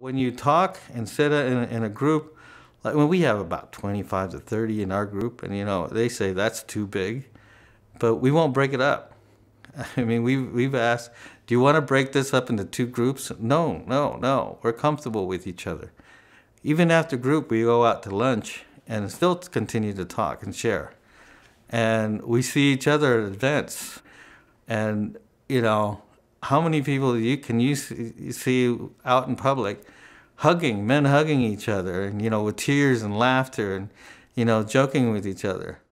When you talk and sit in a, in a group, like when we have about 25 to 30 in our group, and you know, they say that's too big, but we won't break it up. I mean, we've, we've asked, do you want to break this up into two groups? No, no, no. We're comfortable with each other. Even after group, we go out to lunch and still continue to talk and share. And we see each other at events. And, you know, how many people you can you see out in public hugging, men hugging each other, and, you know, with tears and laughter and, you know, joking with each other?